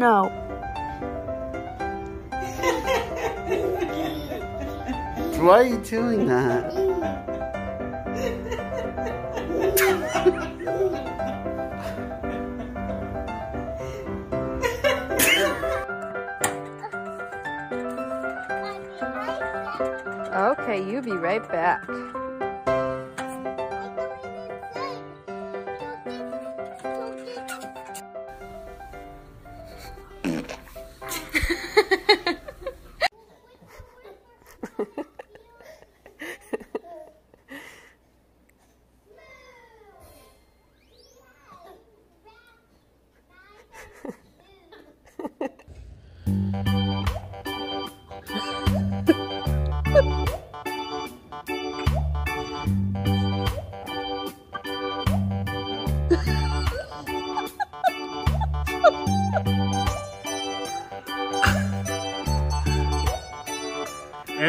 no. Why are you doing that? Okay, you be right back.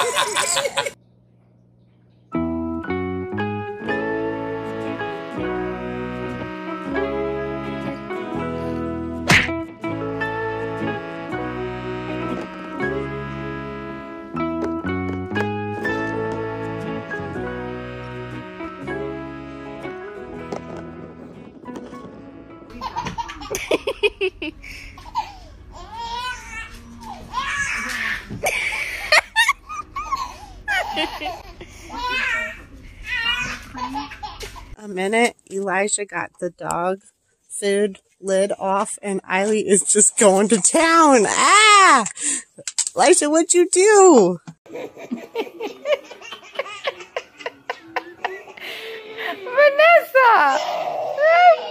いい? Minute, Elijah got the dog food lid off, and Eiley is just going to town. Ah! Elijah, what'd you do? Vanessa!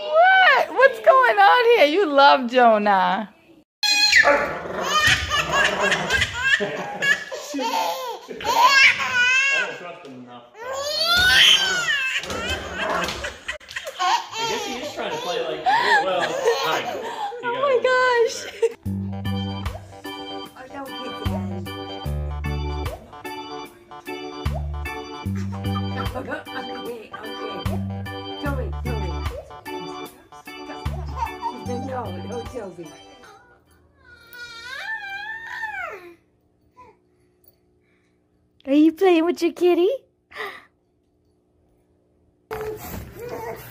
What? What's going on here? You love Jonah. Okay, okay. Toby, Toby. No, no, Toby. Are you playing with your kitty?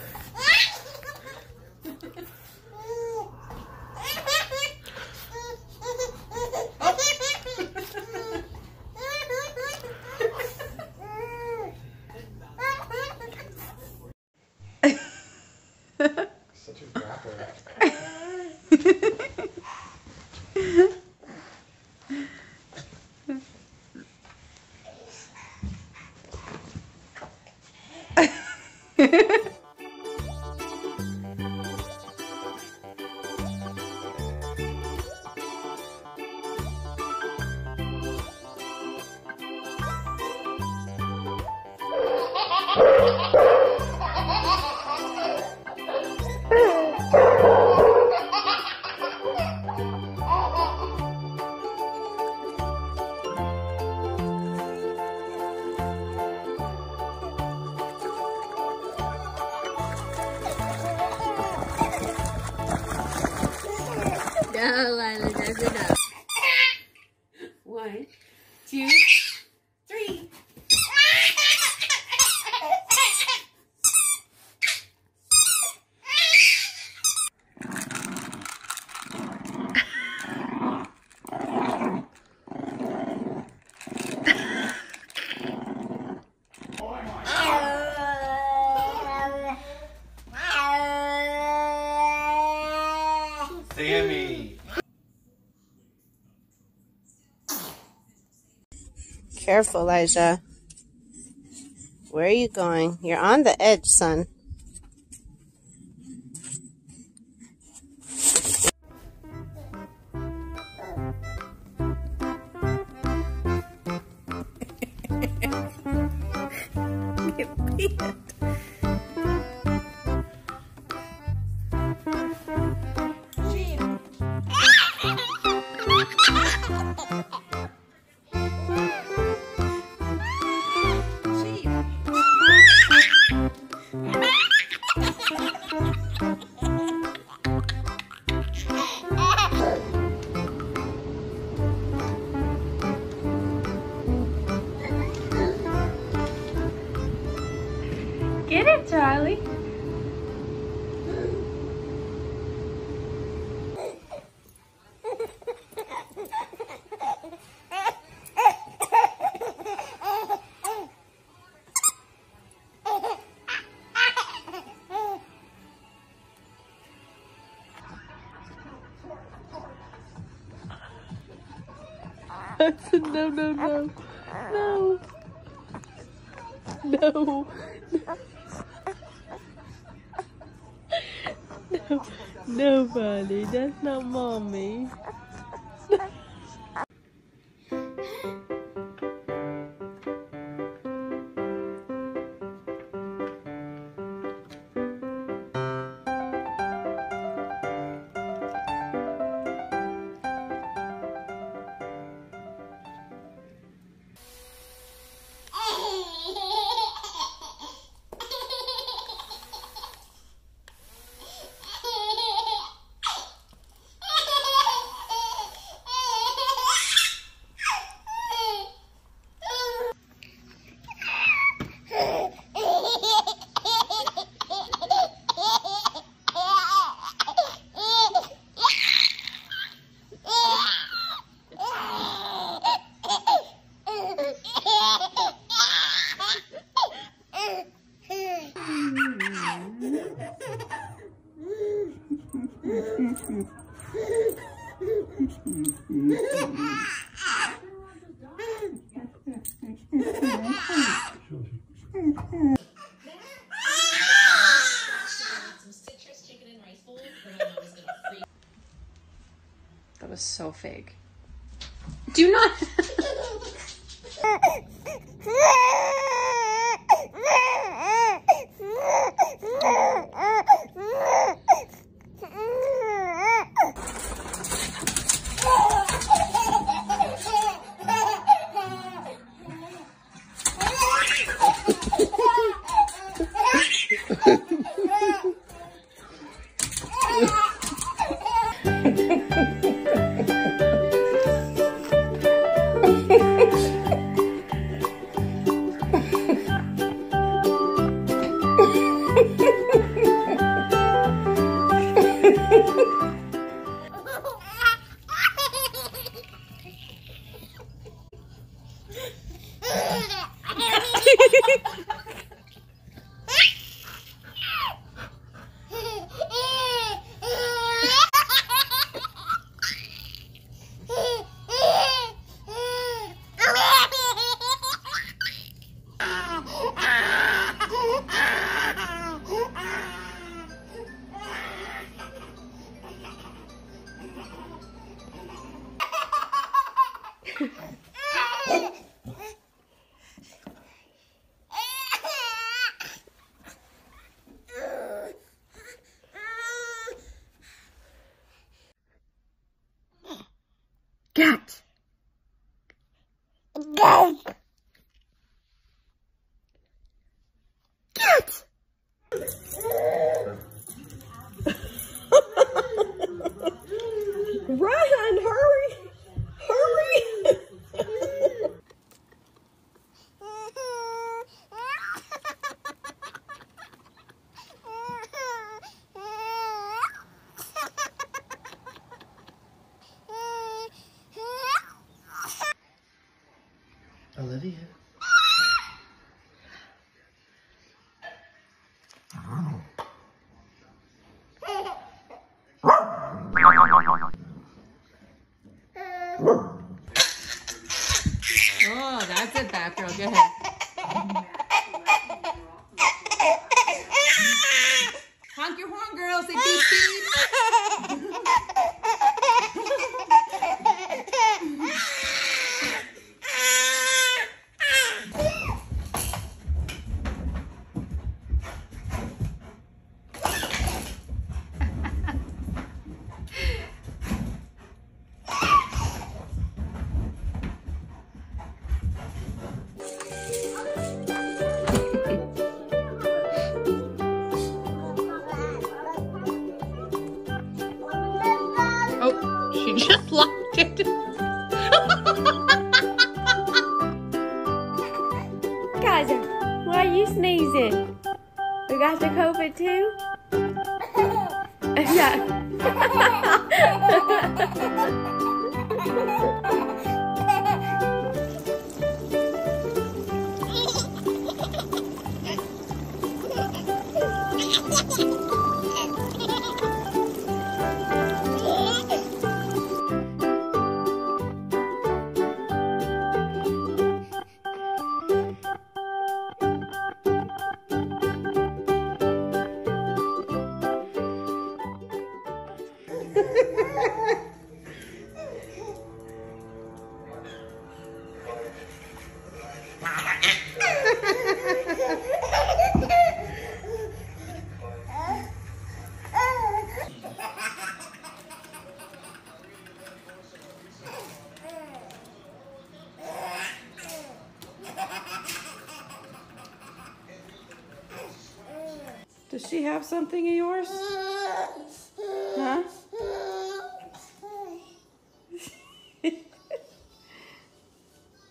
Careful, Elijah. Where are you going? You're on the edge, son. Said no, no, no, no, no. No. That's not mommy. That was so fake. Do not. Cat.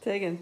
Tegan.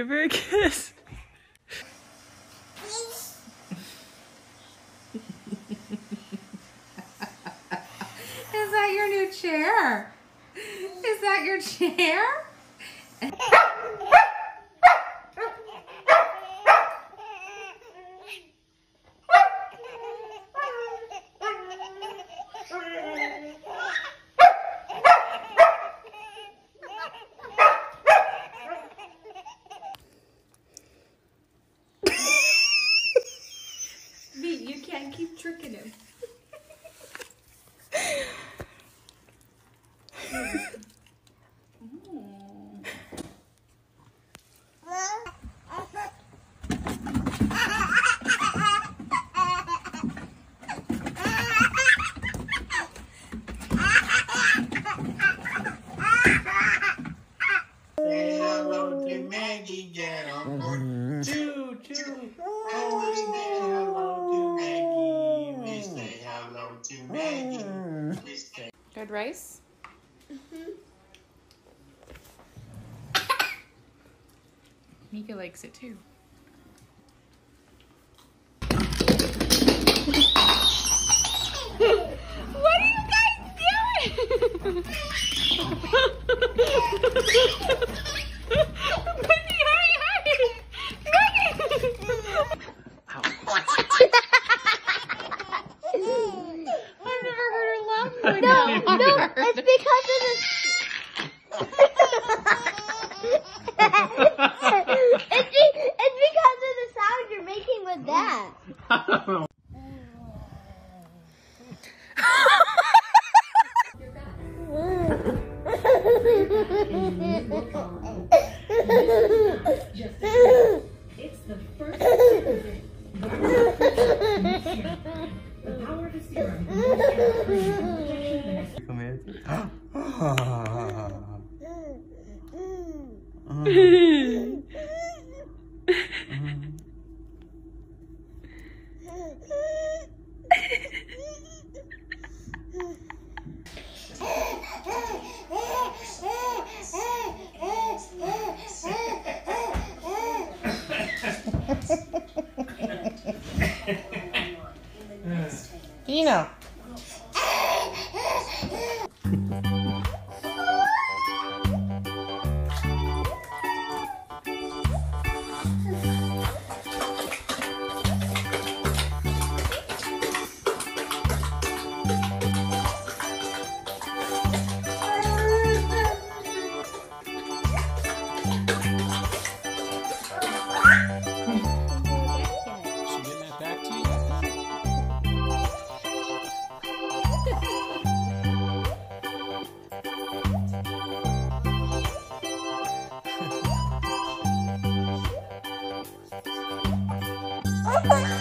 Give her a kiss. Is that your new chair? Is that your chair? Me, you can't keep tricking him. Say hello to Maggie, get on board. Choo, choo. Oh, we say hello to Maggie. We say hello to Maggie. We say Good rice? Mika likes it too. Oh.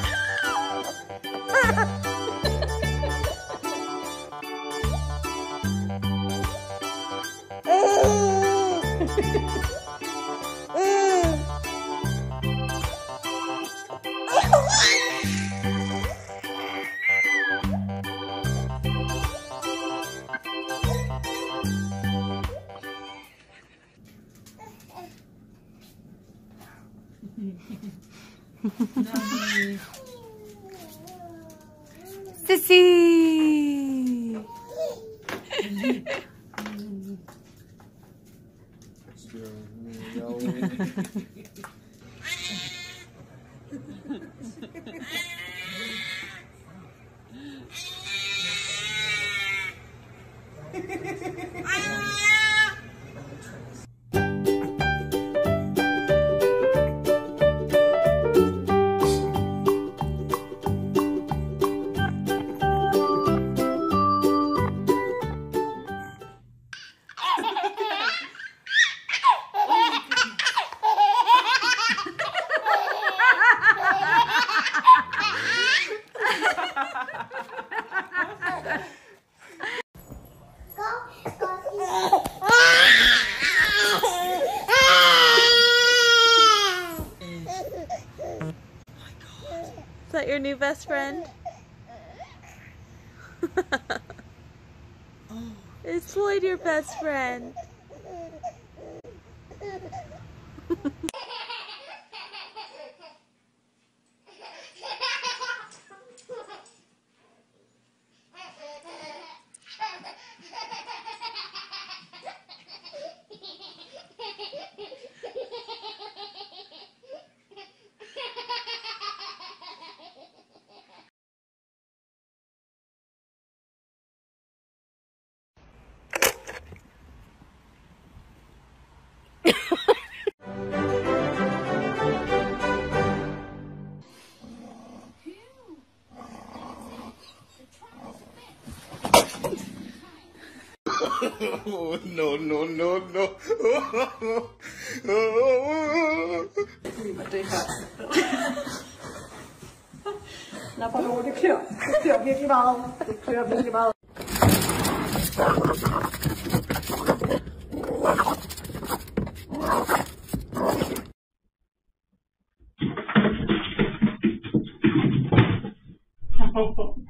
best friend? Is Floyd your best friend? Oh, no, no, no, no. Napoleon, det klør. Det klør virkelig meget. Det klør virkelig meget. Oh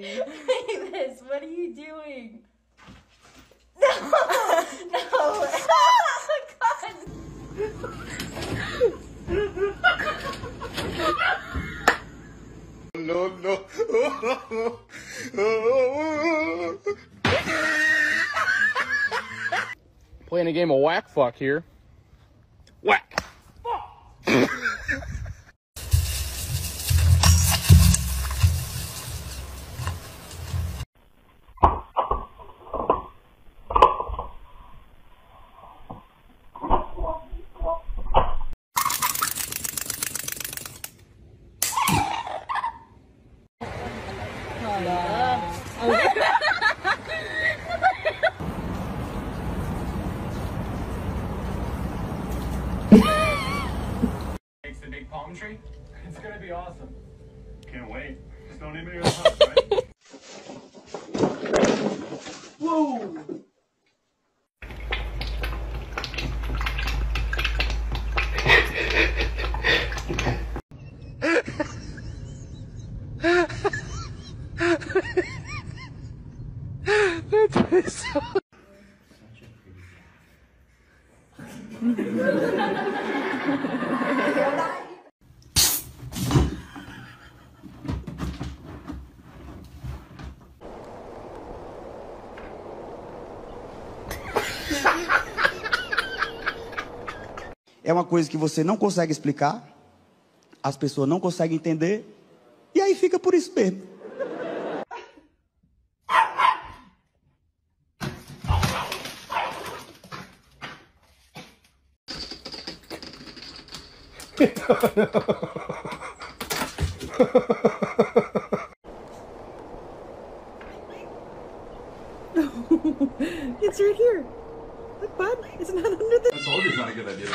This, what are you doing? No, no. Oh, God. No, no. Playing a game of whack fuck here. Whack. É uma coisa que você não consegue explicar, as pessoas não conseguem entender, e aí fica por isso mesmo. It's right here. Look, bud. It's not under the. I told you it's not a good idea.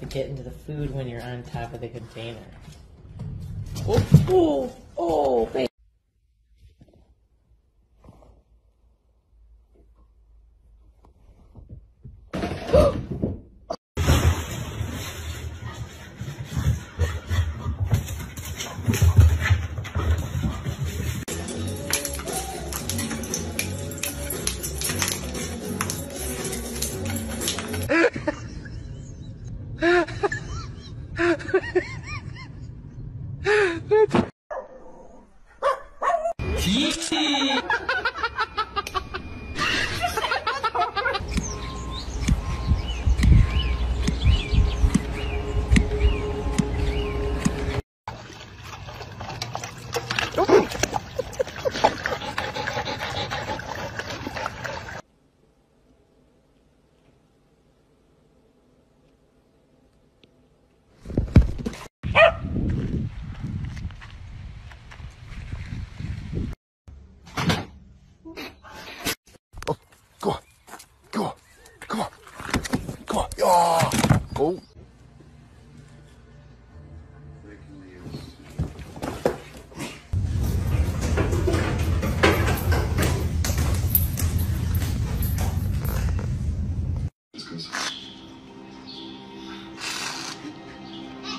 To get into the food when you're on top of the container. Oh, oh, oh.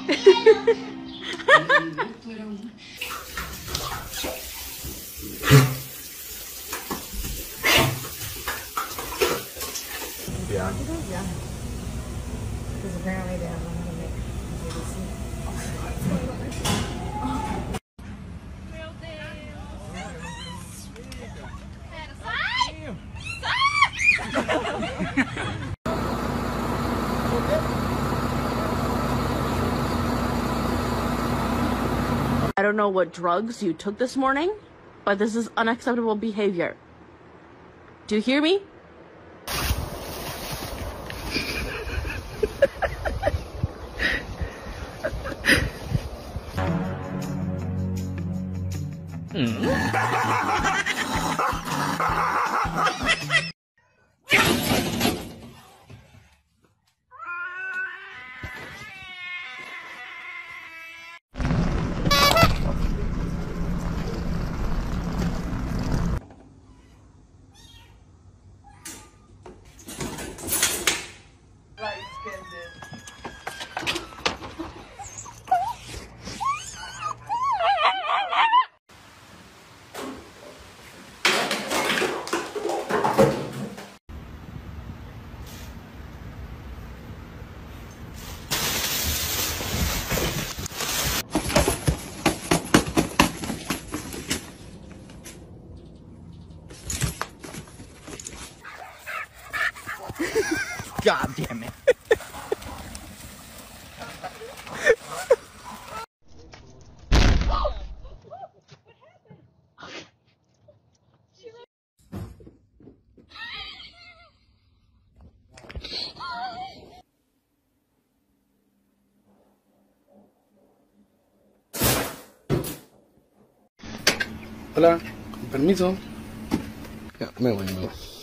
Yeah. Because apparently they don't know how to make know what drugs you took this morning, but this is unacceptable behavior. Do you hear me? Hola, con permiso. Ya, me voy, me voy.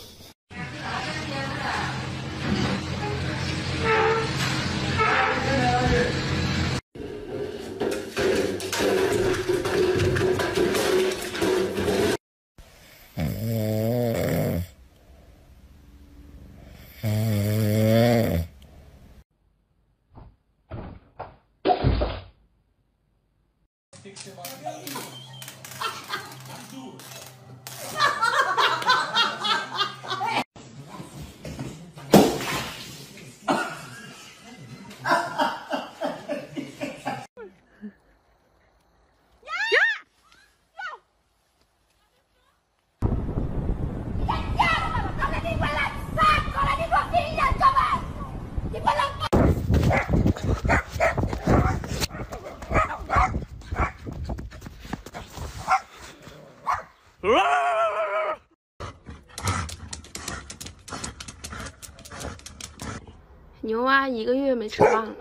他一个月没吃饭了，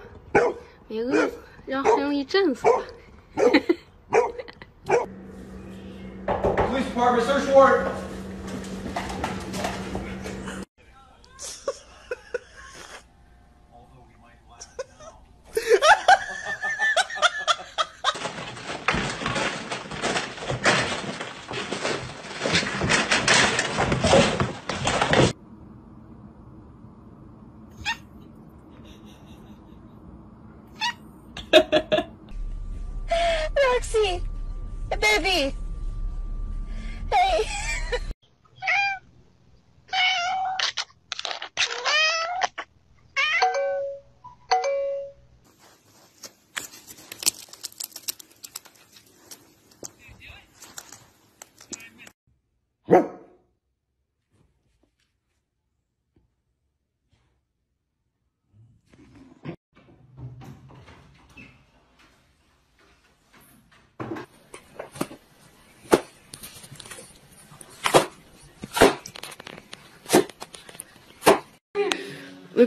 没饿死，让亨利震死了。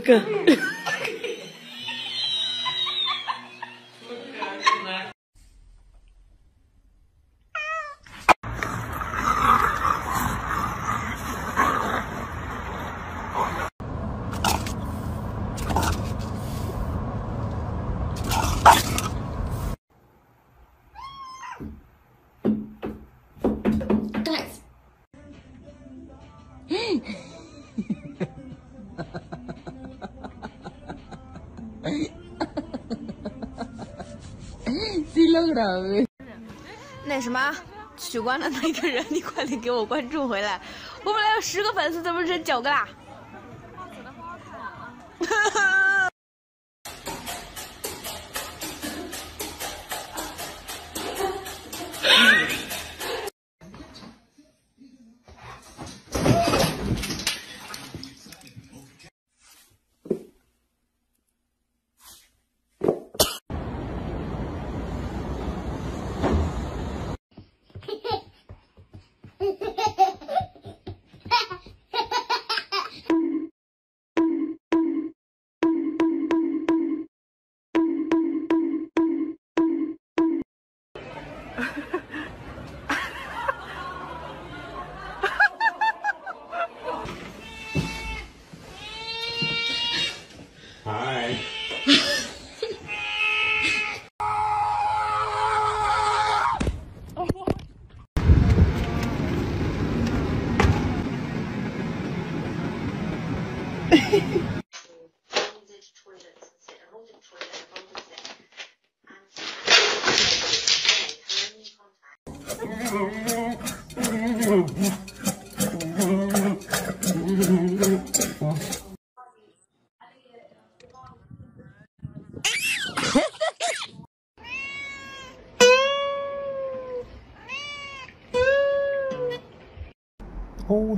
哥哥那什么，取关的那个人，你快点给我关注回来。我本来有十个粉丝，怎么剩九个啦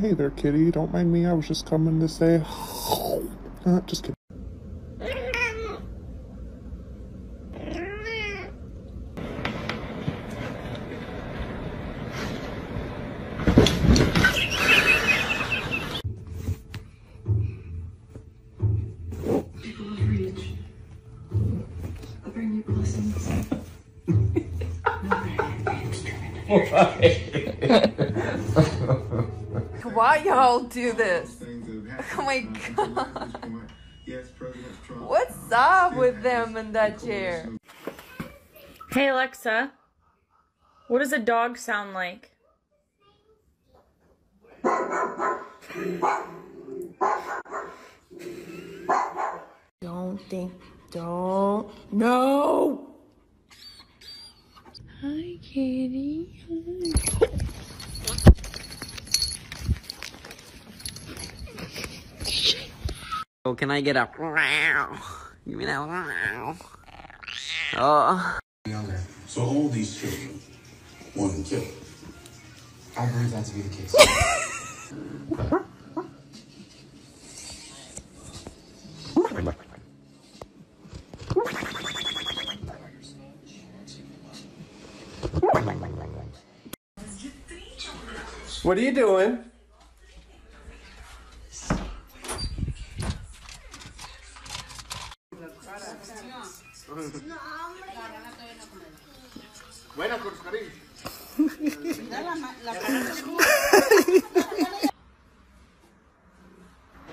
hey there, kitty. Don't mind me. I was just coming to say. Just kidding. Y'all do this? Oh my god. What's up with them in that chair? Hey Alexa, what does a dog sound like? Don't think, don't, no! Hi, kitty. Oh, can I get a wow? Give me that wow. Oh. Uh. So all these children wasn't killed. I heard that to be the case. What are you doing? No, hombre. Buena,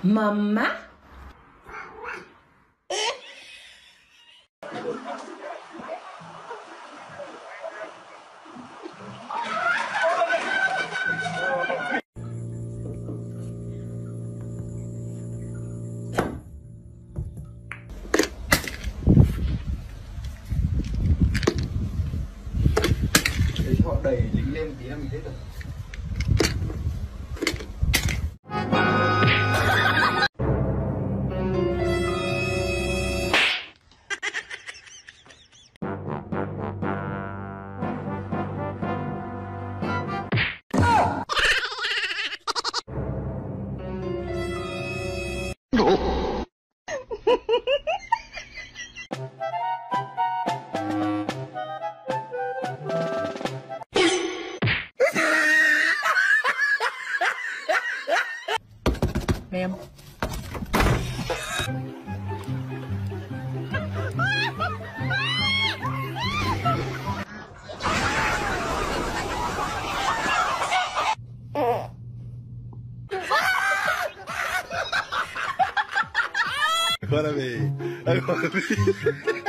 Mamá. Vem. Agora vem.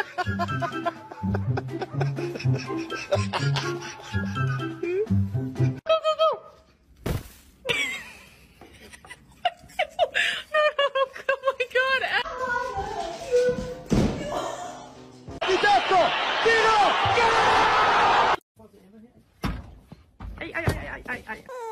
oh my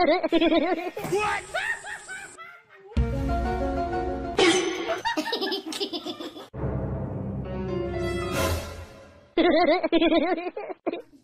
what?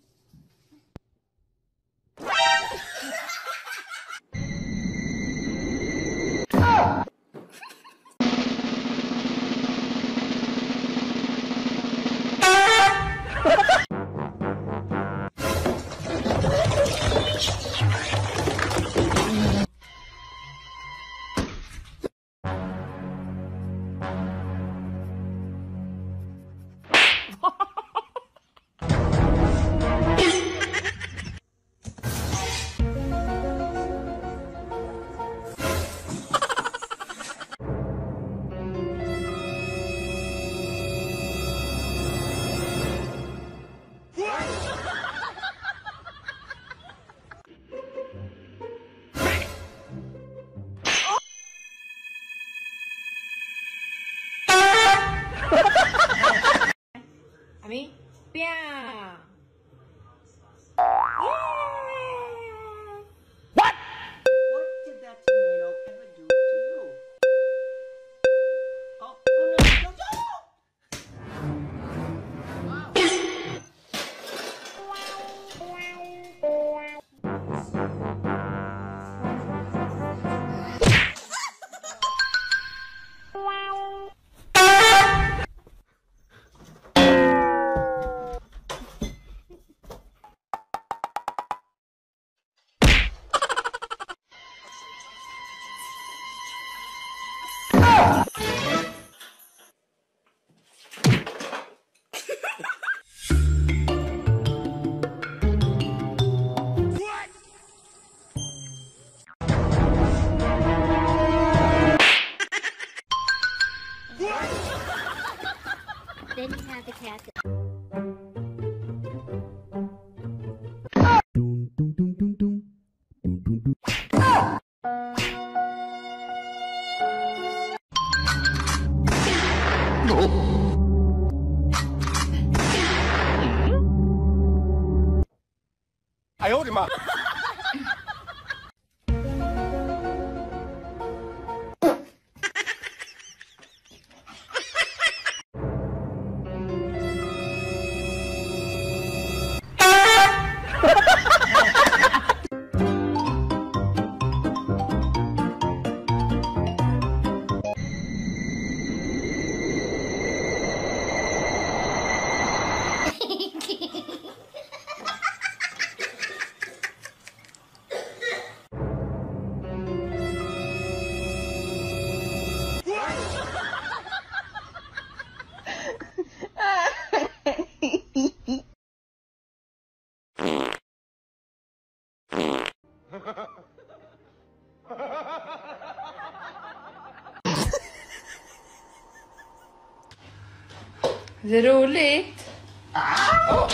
Det är roligt. Ah! Oh.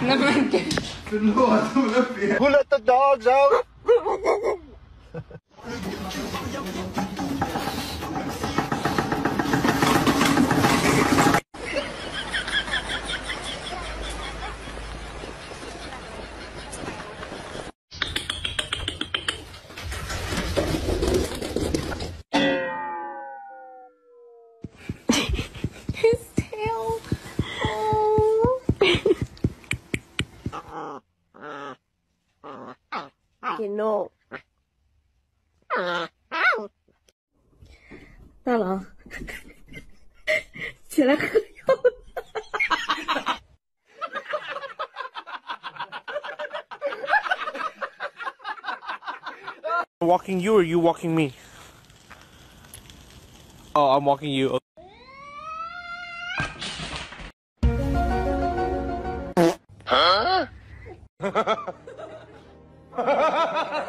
Nej men gud. Förlåt, hon Who let the dogs out? Walking you or you walking me? Oh, I'm walking you. Huh?